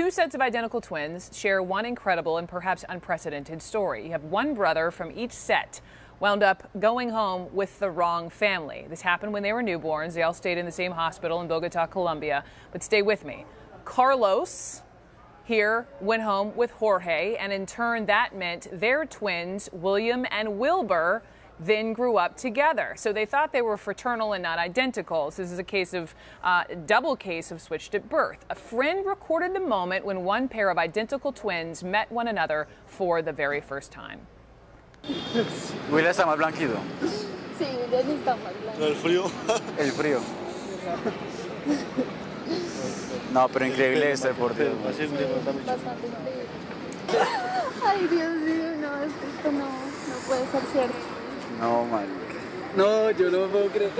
Two sets of identical twins share one incredible and perhaps unprecedented story. You have one brother from each set wound up going home with the wrong family. This happened when they were newborns. They all stayed in the same hospital in Bogota, Colombia. But stay with me. Carlos here went home with Jorge, and in turn, that meant their twins, William and Wilbur, then grew up together. So they thought they were fraternal and not identical. So this is a case of uh, double case of switched at birth. A friend recorded the moment when one pair of identical twins met one another for the very first time. Will está más blanquito. Sí, ya ni está más blanco. El frío. El frío. No, pero increíble este, por Dios. Así es, está muy Bastante increíble. Ay, Dios mío, no, esto no, no puede ser cierto. No, man. No, yo no puedo creer.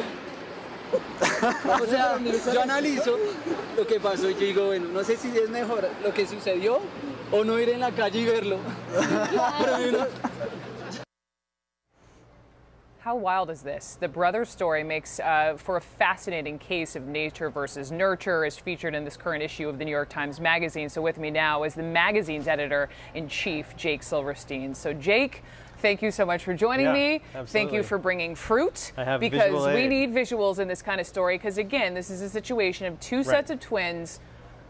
O sea, yo analizo lo que pasó y yo digo, bueno, no sé si es mejor lo que sucedió o no ir en la calle y verlo. Pero uno- How wild is this? The brother story makes uh, for a fascinating case of nature versus nurture, as featured in this current issue of the New York Times Magazine. So, with me now is the magazine's editor in chief, Jake Silverstein. So, Jake, thank you so much for joining Yeah, me. Thank you for bringing fruit. I have because we need visuals in this kind of story. Because again, this is a situation of two sets of twins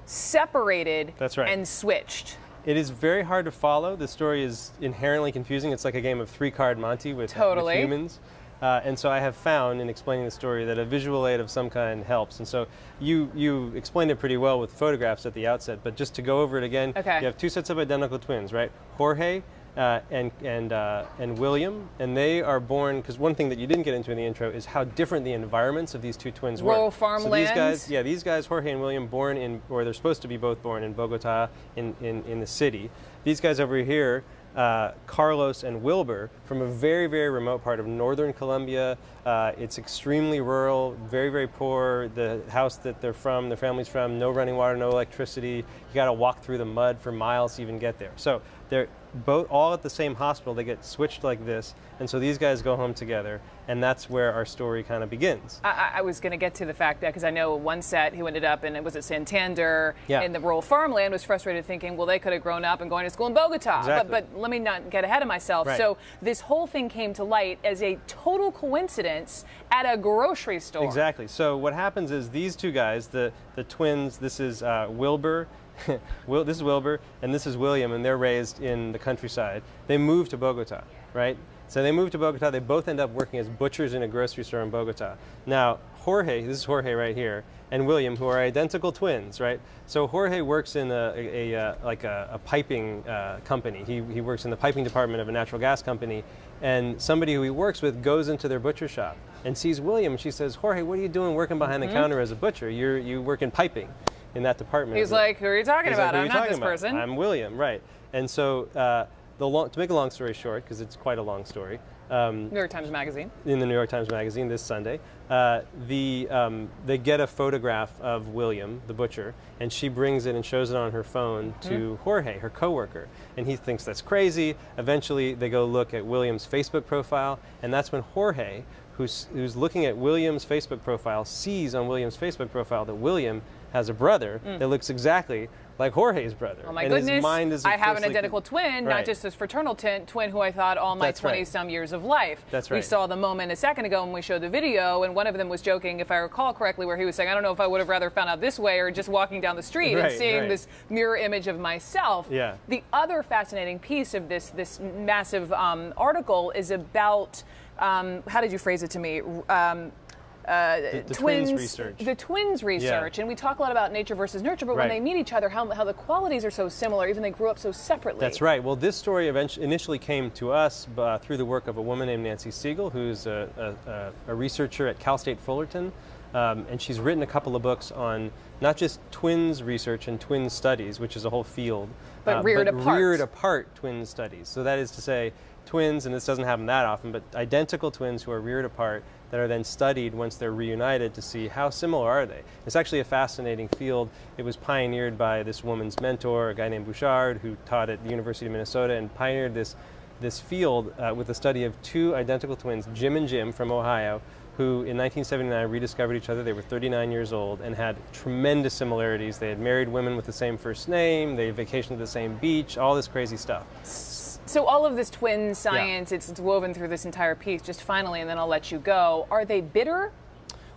separated That's right. and switched. It is very hard to follow. The story is inherently confusing. It's like a game of three card Monte with, with Totally. humans. Uh, and so I have found in explaining the story that a visual aid of some kind helps. And so you, you explained it pretty well with photographs at the outset, but just to go over it again, Okay. you have two sets of identical twins, right? Jorge uh, and, and, uh, and William, and they are born, because one thing that you didn't get into in the intro is how different the environments of these two twins were. Rural So these guys, yeah, these guys, Jorge and William, born in, or they're supposed to be both born in Bogota, in, in, in the city. These guys over here, uh, Carlos and Wilbur, from a very, very remote part of northern Colombia. Uh, it's extremely rural, very, very poor. The house that they're from, their family's from, no running water, no electricity. You got to walk through the mud for miles to even get there. So they're both all at the same hospital. They get switched like this, and so these guys go home together, and that's where our story kind of begins. I- I, was going to get to the fact that because I know one set who ended up in it was at Santander Yeah. in the rural farmland was frustrated thinking, well, they could have grown up and going to school in Bogota. Exactly. But, but let me not get ahead of myself. Right. So this whole thing came to light as a total coincidence at a grocery store. Exactly. So what happens is these two guys, the the twins. This is uh, Wilbur. Will, this is Wilbur, and this is William, and they're raised in the countryside. They move to Bogota, right? So they move to Bogota. They both end up working as butchers in a grocery store in Bogota. Now, Jorge, this is Jorge right here, and William, who are identical twins, right? So Jorge works in a, a, a uh, like a, a piping uh, company. He, he works in the piping department of a natural gas company, and somebody who he works with goes into their butcher shop and sees William. She says, Jorge, what are you doing working behind the counter as a butcher? You're, you work in piping in that department. He's like, who are you talking He's about? like, "Who are I'm not this about?" person. I'm William, right? And so, uh, the long, to make a long story short, because it's quite a long story, um, New York Times Magazine. in the New York Times Magazine this Sunday, uh, the, um, they get a photograph of William, the butcher, and she brings it and shows it on her phone to Jorge, her coworker. And he thinks that's crazy. Eventually, they go look at William's Facebook profile, and that's when Jorge, who's, who's looking at William's Facebook profile, sees on William's Facebook profile that William has a brother that looks exactly like Jorge's brother. Oh my and goodness! His mind is I have an identical twin, not just this fraternal twin who I thought all my That's right. 20 some years of life. That's We saw the moment a second ago when we showed the video, and one of them was joking, if I recall correctly, where he was saying, I don't know if I would have rather found out this way or just walking down the street and seeing right. this mirror image of myself. Yeah. The other fascinating piece of this, this massive um, article is about, um, how did you phrase it to me? Um, uh, The- the twins research. The twins research, and we talk a lot about nature versus nurture, but when they meet each other, how, how the qualities are so similar, even they grew up so separately. That's right. Well, this story eventually, initially came to us uh, through the work of a woman named Nancy Segal, who's a, a, a researcher at Cal State Fullerton. Um, and she's written a couple of books on not just twins research and twin studies, which is a whole field, uh, But reared apart. reared apart twin studies. So that is to say, twins, and this doesn't happen that often, but identical twins who are reared apart that are then studied once they're reunited to see how similar are they. It's actually a fascinating field. It was pioneered by this woman's mentor, a guy named Bouchard, who taught at the University of Minnesota and pioneered this this field uh, with the study of two identical twins, Jim and Jim from Ohio, who in 1979 rediscovered each other. They were 39 years old and had tremendous similarities. They had married women with the same first name, they vacationed to the same beach, all this crazy stuff. So all of this twin science, it's, it's woven through this entire piece. Just finally, and then I'll let you go. Are they bitter?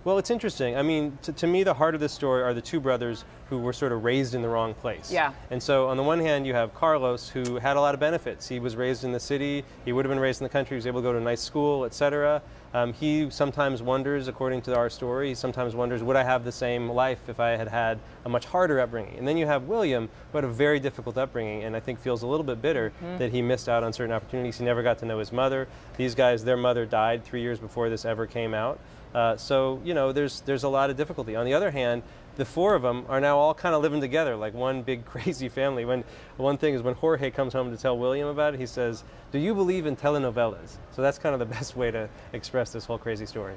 Well, it's interesting. I mean, to, to me, the heart of this story are the two brothers who were sort of raised in the wrong place. Yeah. And so, on the one hand, you have Carlos, who had a lot of benefits. He was raised in the city. He would have been raised in the country. He was able to go to a nice school, etc. Um, he sometimes wonders, according to our story, he sometimes wonders, would I have the same life if I had had a much harder upbringing? And then you have William, who had a very difficult upbringing, and I think feels a little bit bitter that he missed out on certain opportunities. He never got to know his mother. These guys, their mother died three years before this ever came out. Uh, so you know, there's there's a lot of difficulty. On the other hand, the four of them are now all kind of living together like one big crazy family. When one thing is when Jorge comes home to tell William about it, he says, "Do you believe in telenovelas?" So that's kind of the best way to express this whole crazy story.